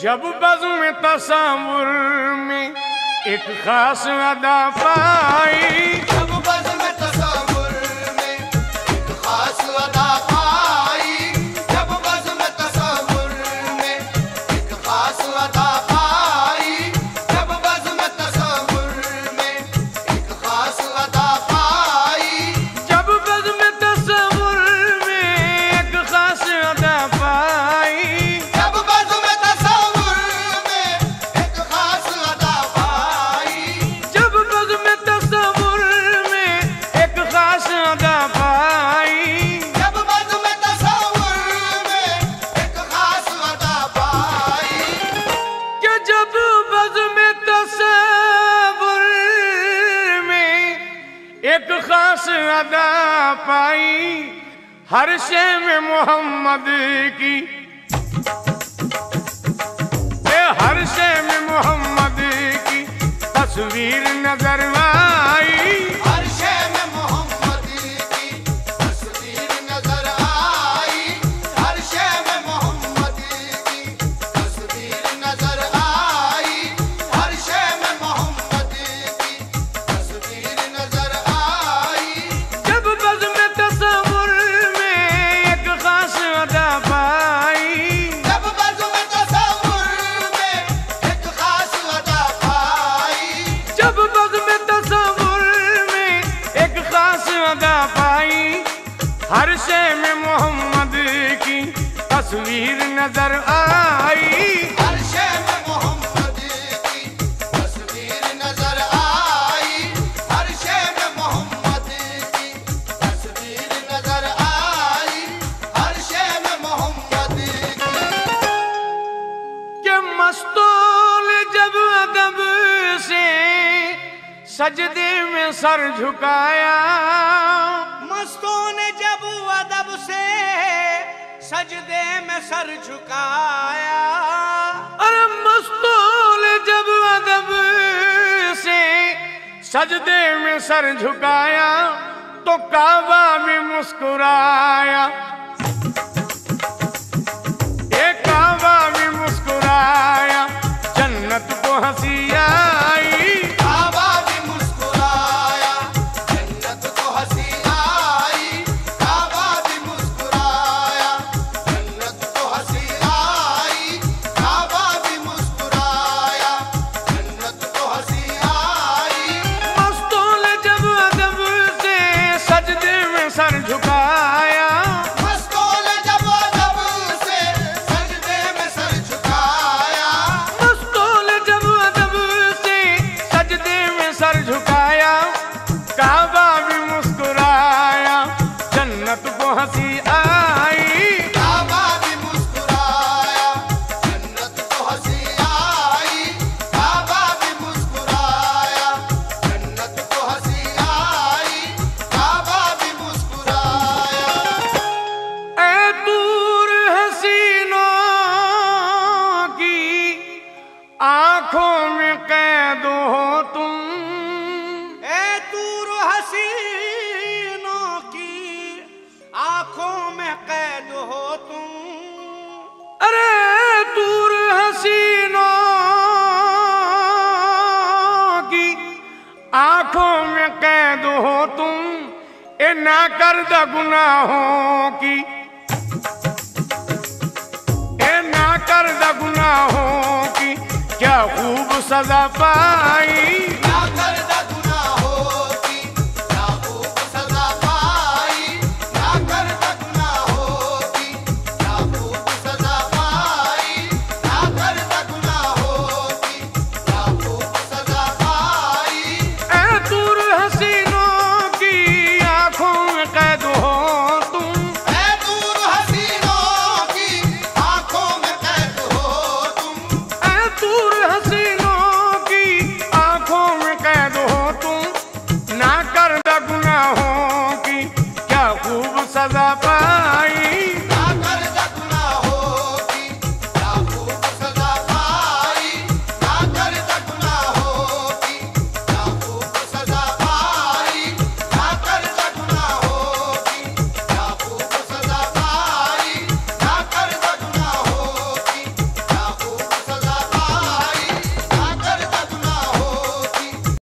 जब बज़्म तस्वुर में एक खास अदा पाई। एक अदा पाई, हर शे में मोहम्मद की। हर शे में मोहम्मद की। तस्वीर नज़र आई जब बज़्म में एक खास अदा पाई, हर शे में मोहम्मद की तस्वीर नज़र आई। सजदे में सर झुकाया। मस्तों ने जब अदब से सजदे में सर झुकाया। अरे मस्तूल जब अदब से सजदे में सर झुकाया तो काबा भी मुस्कुराया। झुकाया। मुस्तौल जब जबू से सजदे में सर झुकाया। काबा भी मुस्कुराया जन्नत को हँसी आँखों में कैद हो तुम। ए दूर हसीनों की आँखों में कैद हो तुम। अरे दूर हसीनों की आँखों में कैद हो तुम। ए ना कर द गुनाहों की ए ना कर द गुनाहों खूब सजा पाई।